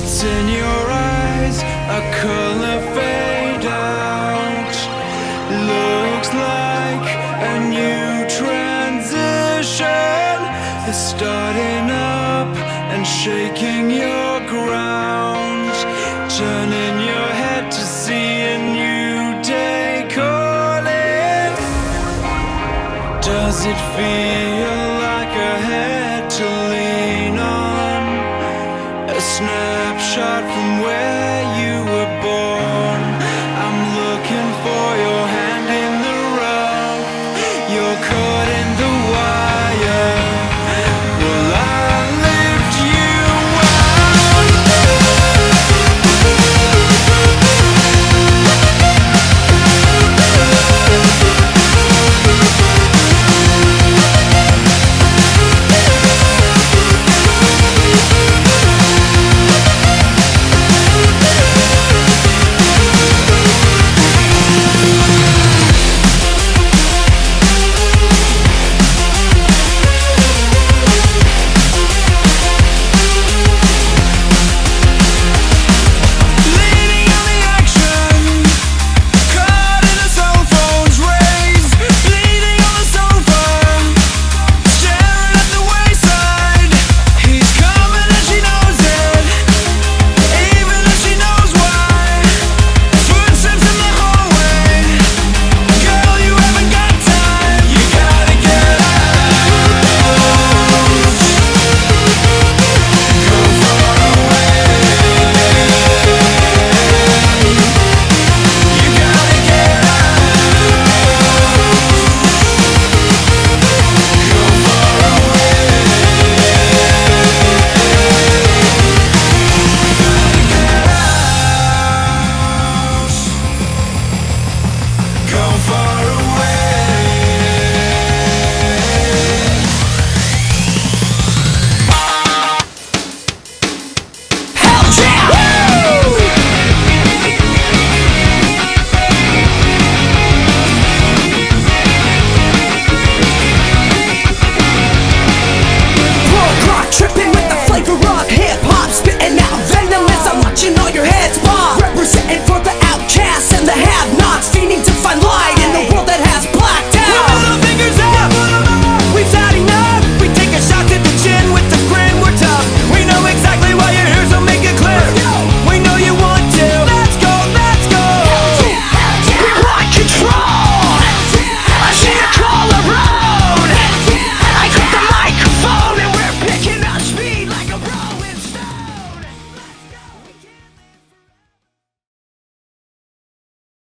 It's in your eyes, a color fade out. Looks like a new transition is starting up and shaking your ground. Turning your head to see a new day calling. Does it feel snapshot from where you were.